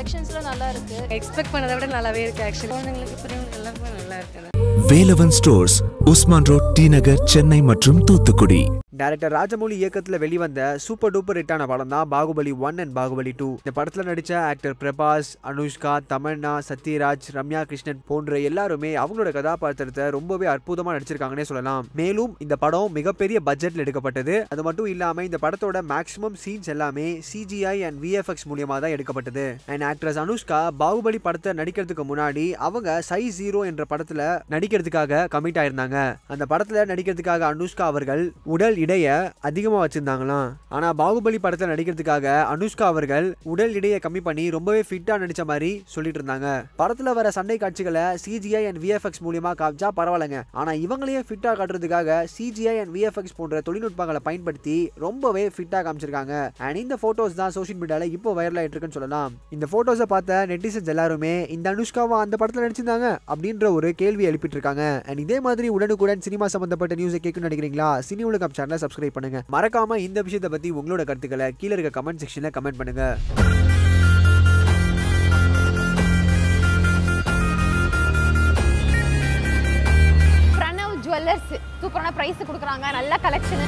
கலெக்ஷன்ஸ்லாம் நல்லா இருக்கு. எக்ஸ்பெக்ட் பண்ணதை விட நல்லாவே இருக்கு ஆக்சுவலி குழந்தைங்களுக்கு பெரியவங்களுக்கு எல்லாருமே நல்லா இருக்கு. Velavan stores Usman road T Nagar Chennai மற்றும் தூத்துக்குடி. டைரக்டர் ராஜமௌலி இயக்கத்தில் வெளிவந்த சூப்பர் டூப்பர் ஹிட்டான படம் தான் Baahubali one and Baahubali two இந்த படத்துல நடித்த ஆக்டர் பிரபாஸ் அனுஷ்கா தமன்னா சத்யராஜ் ரம்யா கிருஷ்ணன் போன்ற எல்லாருமே அவங்களோட கதாபாத்திரத்தை ரொம்பவே அற்புதமா நடிச்சிருக்காங்கன்னே சொல்லலாம். மேலும் இந்த படம் மிகப்பெரிய பட்ஜெட்ல எடுக்கப்பட்டது. அது மட்டும் இல்லாம இந்த படத்தோட மேக்ஸிமம் சீன்ஸ் எல்லாமே சிஜிஐ அண்ட் விஎஃப்எக்ஸ் மூலியமா தான் எடுக்கப்பட்டது. அண்ட் ஆக்ட்ரஸ் அனுஷ்கா பாகுபலி படத்தை நடிக்கிறதுக்கு முன்னாடி அவங்க சை ஜீரோ என்ற படத்துல நடிக்கிறதுக்காக கமிட் ஆயிருந்தாங்க. அந்த படத்துல நடிக்கிறதுக்காக அனுஷ்கா அவர்கள் உடல் எடையை அதிகமாக வச்சுருந்தாங்களாம். ஆனால் பாகுபலி படத்தில் நடிக்கிறதுக்காக அனுஷ்கா அவர்கள் உடல் இடையை கம்மி பண்ணி ரொம்பவே ஃபிட்டாக நடித்த மாதிரி சொல்லிட்டு இருந்தாங்க படத்தில் வர சண்டை காட்சிகளை சிஜிஐ அண்ட் விஎஃப்எக்ஸ் மூலியமாக காமிச்சா பரவாயில்லைங்க. ஆனால் இவங்களையே ஃபிட்டாக காட்டுறதுக்காக சிஜிஐ அண்ட் விஎஃப்எக்ஸ் போன்ற தொழில்நுட்பங்களை பயன்படுத்தி ரொம்பவே ஃபிட்டாக காமிச்சிருக்காங்க. அண்ட் இந்த ஃபோட்டோஸ் தான் சோஷியல் மீடியாவில் இப்போ வைரல் ஆகிட்டு இருக்குன்னு சொல்லலாம். இந்த ஃபோட்டோஸை பார்த்த நெட்டிசன்ஸ் எல்லாருமே இந்த அனுஷ்காவை அந்த படத்தில் நடிச்சிருந்தாங்க அப்படின்ற ஒரு கேள்வி எழுப்பிட்டு இருக்காங்க அண்ட் இதே மாதிரி உடனுக்குடன் சினிமா சம்பந்தப்பட்ட நியூஸை கேட்கணும்னு நினைக்கிறீங்களா? சினி உலகம் சேனல் சப்ஸ்கிரைப் பண்ணுங்க. மறக்காம இந்த விஷயத்தை பத்தி உங்களோட கருத்துக்களை கீழே இருக்க கமெண்ட் செக்ஷன்ல கமெண்ட் பண்ணுங்க. ஜுவல்லர்ஸ் சூப்பரான ப்ரைஸ் கொடுக்குறாங்க. நல்ல கலெக்ஷன்